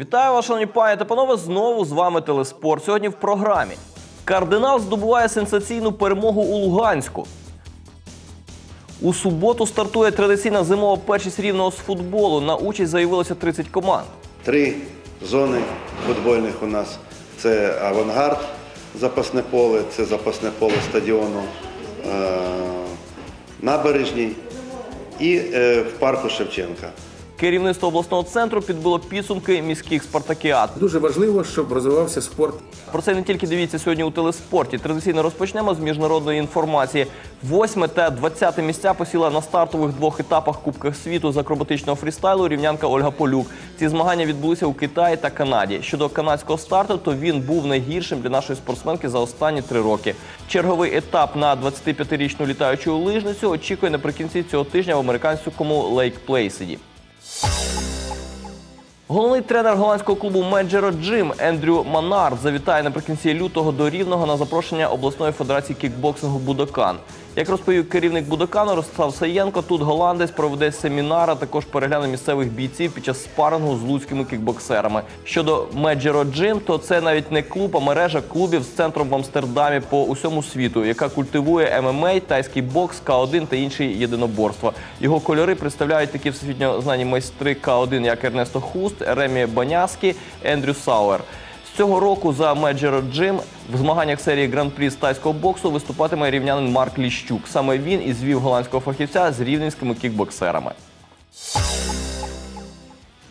Вітаю вас, шановні пані та панове. Знову з вами Телеспорт. Сьогодні в програмі. Кардинал здобуває сенсаційну перемогу у Луганську. У суботу стартує традиційна зимова першість рівного з футболу. На участь заявилося 30 команд. Три зони футбольних у нас це авангард, запасне поле, це запасне поле стадіону е, набережній і е, в парку Шевченка. Керівництво обласного центру підбило підсумки міських спартакіад. Дуже важливо, щоб розвивався спорт. Про це не тільки дивіться сьогодні у телеспорті. Традиційно розпочнемо з міжнародної інформації. Восьме та двадцяте місця посіла на стартових двох етапах Кубках світу з акробатичного фрістайлу рівнянка Ольга Полюк. Ці змагання відбулися у Китаї та Канаді. Щодо канадського старту, то він був найгіршим для нашої спортсменки за останні три роки. Черговий етап на 25-річну літаючу лижницю очікує наприкінці цього тижня в американському Лейк Плейсиді. Головний тренер голландського клубу Меджиро Джим Андре Манарт завітає наприкінці лютого до Рівного на запрошення обласної федерації кікбоксингу Будокан. Як розповів керівник Будокану Ростислав Саєнко, тут голландець проведе семінар, а також перегляне місцевих бійців під час спарингу з луцькими кікбоксерами. Щодо Меджиро Джим, то це навіть не клуб, а мережа клубів з центром в Амстердамі по усьому світу, яка культивує ММА, тайський бокс, К1 та інші єдиноборства. Його кольори представляють такі всесвітньо знані майстри К1, як Ернесто Хуст, Ремі Боняскі, Енді Сауер. Цього року за Меджиро Джим в змаганнях серії Гран-прі з тайського боксу виступатиме рівнянин Марк Ліщук. Саме він і звів голландського фахівця з рівненськими кікбоксерами.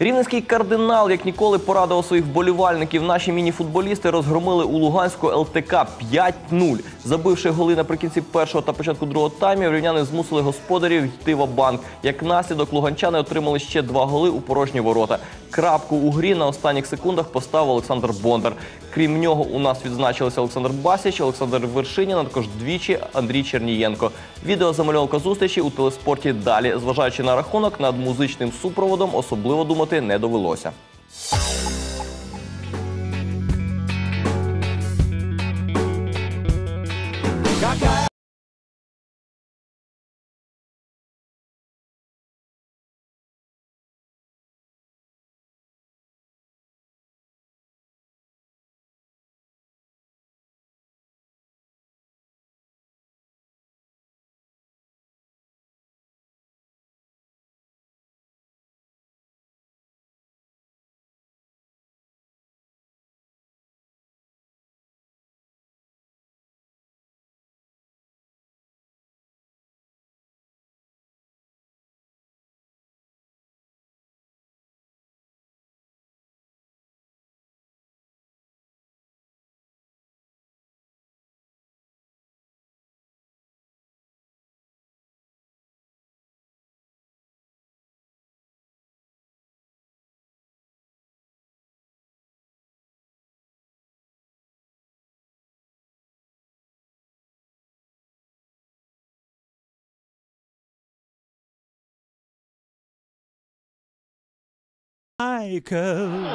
Рівненський кардинал, як ніколи, порадував своїх вболівальників. Наші міні-футболісти розгромили у Луганську ЛТК 5-0. Забивши голи наприкінці першого та початку другого таймів, рівняни змусили господарів йти в банк. Як наслідок, луганчани отримали ще два голи у порожні ворота. Крапку у грі на останніх секундах поставив Олександр Бондар. Крім нього, у нас відзначилися Олександр Басіч, Олександр Вершинін, а також двічі Андрій Чернієнко. Відео замальовка зустрічі у телеспорті далі. Зважаючи на рахунок, над музичним супроводом особливо думати не довелося.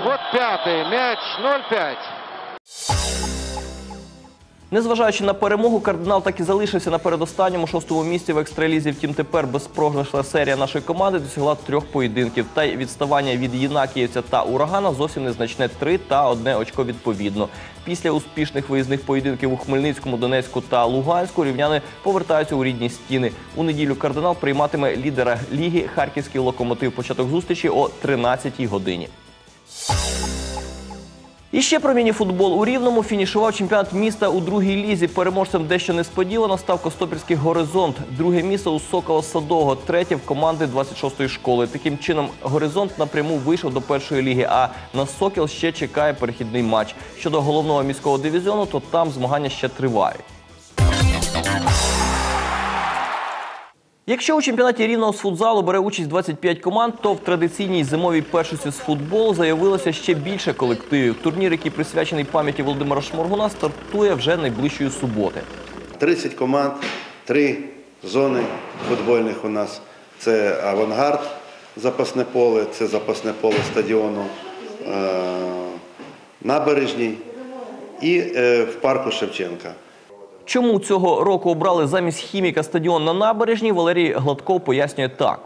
Вот пятый, мяч 0-5. Незважаючи на перемогу, кардинал так і залишився на передостанньому шостому місці в екстралізі. Втім, тепер безпрограшна серія нашої команди досягла трьох поєдинків. Та й відставання від Єнакіївця та урагана зовсім незначне три та одне очко відповідно. Після успішних виїзних поєдинків у Хмельницькому, Донецьку та Луганську рівняни повертаються у рідні стіни. У неділю кардинал прийматиме лідера ліги Харківський локомотив. Початок зустрічі о 13-й годині. І ще про мініфутбол. У Рівному фінішував чемпіонат міста у другій лізі. Переможцем дещо несподівано став Костопільський горизонт. Друге місце у Сокола Садового, третє в команди 26-ї школи. Таким чином, горизонт напряму вийшов до першої ліги. А на Сокіл ще чекає перехідний матч. Щодо головного міського дивізіону, то там змагання ще тривають. Якщо у чемпіонаті рівного з футзалу бере участь 25 команд, то в традиційній зимовій першості з футболу заявилося ще більше колективів. Турнір, який присвячений пам'яті Володимира Шморгуна, стартує вже найближчої суботи. 30 команд, три зони футбольних у нас це авангард, запасне поле, це запасне поле стадіону е, набережній і е, в парку Шевченка. Чому цього року обрали замість хіміка стадіон на набережній, Валерій Гладков пояснює так.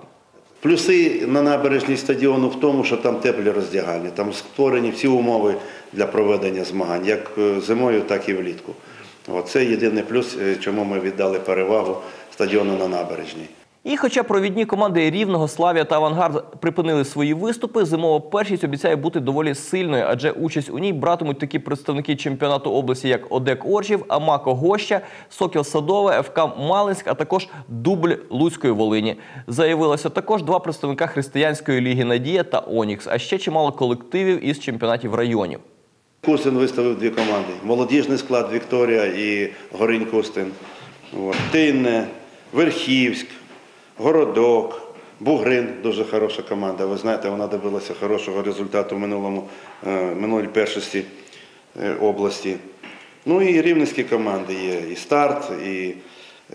Плюси на набережній стадіону в тому, що там теплі роздягальні, там створені всі умови для проведення змагань, як е, зимою, так і влітку. Оце Це єдиний плюс, е, чому ми віддали перевагу стадіону на набережній. І хоча провідні команди Рівного, Славія та Авангард припинили свої виступи, зимова першість обіцяє бути доволі сильною, адже участь у ній братимуть такі представники чемпіонату області, як Одек Оржів, Амако Гоща, Сокіл Садове, ФК Малинськ, а також дубль Луцької Волині. Заявилося також два представника християнської ліги Надія та Онікс, а ще чимало колективів із чемпіонатів районів. Кустин виставив дві команди. Молодіжний склад Вікторія і Горинь Кустин. От. Тинне, Верхівськ, Городок, Бугрин дуже хороша команда. Ви знаєте, вона добилася хорошого результату в минулому, е, минулій першості е, області. Ну і рівненські команди є. І старт, і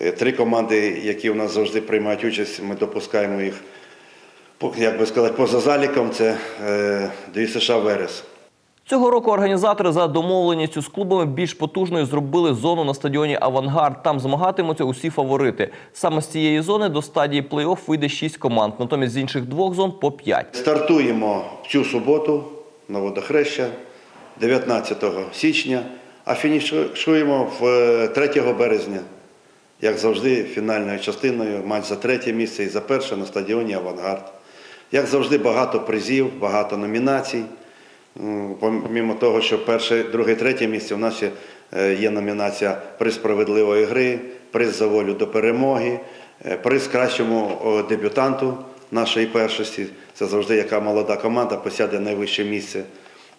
е, три команди, які у нас завжди приймають участь, ми допускаємо їх, як би сказати, поза заліком. Це дві США Верес. Цього року організатори за домовленістю з клубами більш потужною зробили зону на стадіоні Авангард. Там змагатимуться усі фаворити. Саме з цієї зони до стадії плей-офф вийде шість команд, натомість з інших двох зон по п'ять. Стартуємо цю суботу на водохреща 19 січня, а фінішуємо в е, 3 березня. Як завжди, фінальною частиною матч за третє місце і за перше на стадіоні Авангард. Як завжди, багато призів, багато номінацій. Помімо того, що перше, друге, третє місце, у нас ще е, є номінація приз справедливої гри, приз за волю до перемоги, е, приз кращому дебютанту нашої першості. Це завжди яка молода команда посяде найвище місце.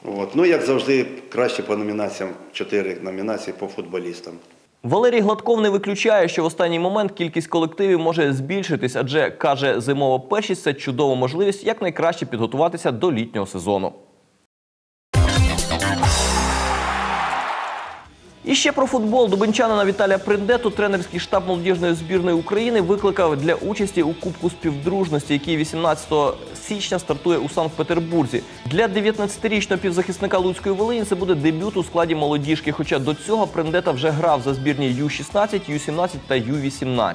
От. Ну, як завжди, краще по номінаціям, чотири номінації по футболістам. Валерій Гладков не виключає, що в останній момент кількість колективів може збільшитись, адже каже, зимова першість це чудова можливість якнайкраще підготуватися до літнього сезону. І ще про футбол. Дубинчанина Віталія Приндету тренерський штаб молодіжної збірної України викликав для участі у Кубку співдружності, який 18 січня стартує у Санкт-Петербурзі. Для 19-річного півзахисника Луцької Волині це буде дебют у складі молодіжки. Хоча до цього Приндета вже грав за збірні Ю-16, Ю-17 та Ю-18.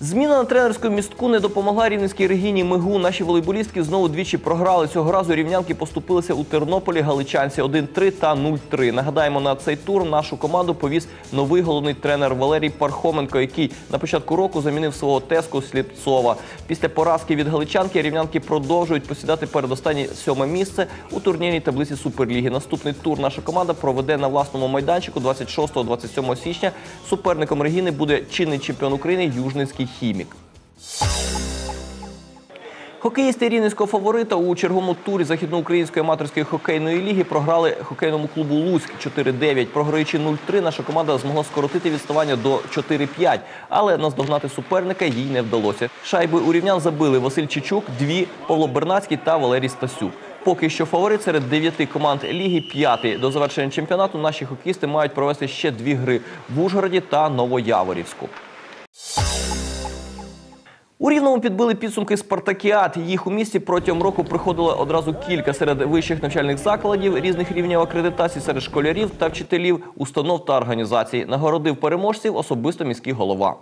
Зміна на тренерську містку не допомогла рівненській Регіні Мигу. Наші волейболістки знову двічі програли. Цього разу рівнянки поступилися у Тернополі галичанці 1-3 та 0-3. Нагадаємо, на цей тур нашу команду повіз новий головний тренер Валерій Пархоменко, який на початку року замінив свого теску Сліпцова. Після поразки від галичанки рівнянки продовжують посідати передостаннє сьоме місце у турнірній таблиці Суперліги. Наступний тур наша команда проведе на власному майданчику 26-27 січня. Суперником Регіни буде чинний чемпіон України Южницький хімік. Хокеїсти рівненського фаворита у черговому турі західноукраїнської аматорської хокейної ліги програли хокейному клубу Луцьк 4-9. Програючи 0-3, наша команда змогла скоротити відставання до 4-5, але наздогнати суперника їй не вдалося. Шайби у рівнян забили Василь Чичук, дві Павло Бернацький та Валерій Стасюк. Поки що фаворит серед дев'яти команд ліги п'ятий. До завершення чемпіонату наші хокеїсти мають провести ще дві гри в Ужгороді та Новояворівську. У Рівному підбили підсумки спартакіад. Їх у місті протягом року приходило одразу кілька серед вищих навчальних закладів різних рівнів акредитації серед школярів та вчителів, установ та організацій. Нагородив переможців особисто міський голова.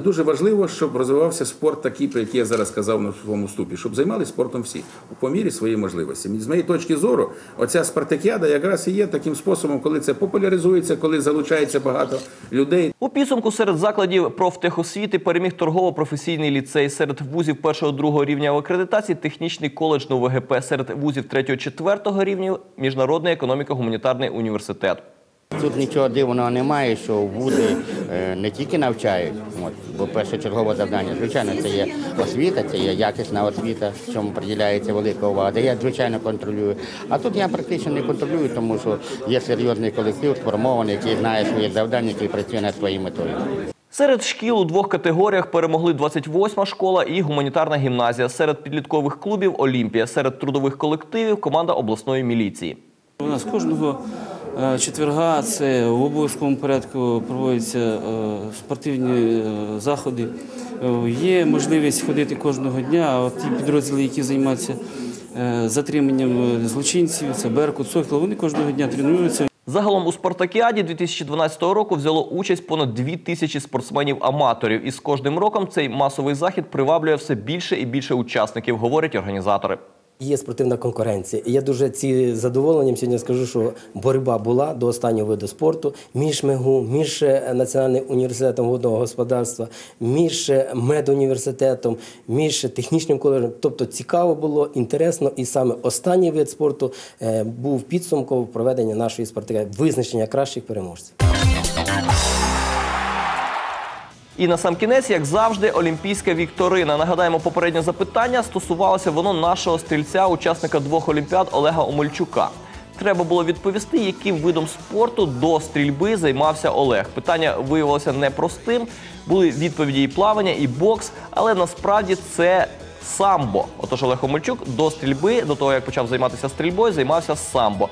Дуже важливо, щоб розвивався спорт такий, про який я зараз сказав на своєму ступі, щоб займалися спортом всі по мірі своєї можливості. З моєї точки зору, оця спартакіада якраз і є таким способом, коли це популяризується, коли залучається багато людей. У підсумку серед закладів профтехосвіти переміг торгово-професійний ліцей. Серед вузів першого-другого рівня в акредитації технічний коледж НУВГП. Серед вузів третього-четвертого рівнів міжнародний економіко-гуманітарний університет. Тут нічого дивного немає, що вузи е, не тільки навчають, от, бо першочергове завдання, звичайно, це є освіта, це є якісна освіта, чому приділяється велика увага, де я, звичайно, контролюю. А тут я практично не контролюю, тому що є серйозний колектив, сформований, який знає свої завдання, який працює над своєю метою. Серед шкіл у двох категоріях перемогли 28-ма школа і гуманітарна гімназія. Серед підліткових клубів Олімпія. Серед трудових колективів команда обласної міліції. У нас кожного четверга це в обов'язковому порядку проводяться е, спортивні е, заходи. Е, Є можливість ходити кожного дня. А от ті підрозділи, які займаються е, затриманням е, злочинців, це Беркут, Сокіл, вони кожного дня тренуються. Загалом у спартакіаді 2012 року взяло участь понад дві тисячі спортсменів-аматорів, і з кожним роком цей масовий захід приваблює все більше і більше учасників, говорять організатори. Є спортивна конкуренція. Я дуже ці задоволенням сьогодні скажу, що боротьба була до останнього виду спорту між МЕГУ, між е, Національним університетом водного господарства, між е, медуніверситетом, між технічним коледжем. Тобто цікаво було, інтересно, і саме останній вид спорту е, був підсумком проведення нашої спартаки, визначення кращих переможців. І на сам кінець, як завжди, олімпійська вікторина. Нагадаємо, попереднє запитання стосувалося воно нашого стрільця, учасника двох олімпіад Олега Омельчука. Треба було відповісти, яким видом спорту до стрільби займався Олег. Питання виявилося непростим. Були відповіді і плавання, і бокс, але насправді це самбо. Отож, Олег Омельчук до стрільби, до того як почав займатися стрільбою, займався самбо.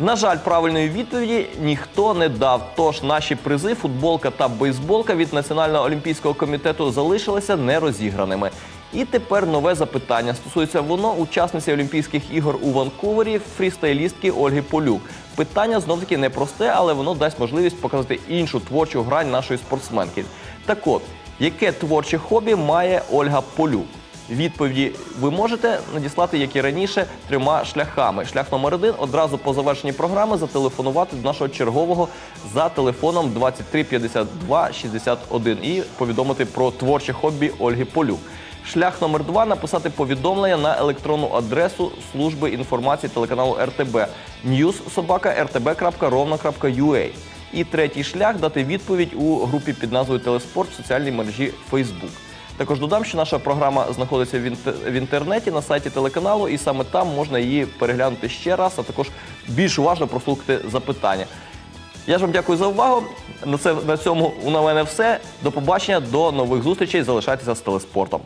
На жаль, правильної відповіді ніхто не дав. Тож наші призи, футболка та бейсболка від Національного олімпійського комітету залишилися нерозіграними. І тепер нове запитання. Стосується воно учасниці Олімпійських ігор у Ванкувері, фрістайлістки Ольги Полюк. Питання знов таки непросте, але воно дасть можливість показати іншу творчу грань нашої спортсменки. Так от, яке творче хобі має Ольга Полюк? Відповіді ви можете надіслати, як і раніше, трьома шляхами. Шлях номер один одразу по завершенні програми зателефонувати до нашого чергового за телефоном 23 52 61 і повідомити про творче хобі Ольги Полюк. Шлях номер два написати повідомлення на електронну адресу служби інформації телеканалу РТБ newssobaka.rtb.rovno.ua. І третій шлях дати відповідь у групі під назвою Телеспорт в соціальній мережі Facebook. Також додам, що наша програма знаходиться в, інтернеті на сайті телеканалу, і саме там можна її переглянути ще раз, а також більш уважно прослухати запитання. Я ж вам дякую за увагу. На цьому у мене все. До побачення, до нових зустрічей. Залишайтеся з телеспортом.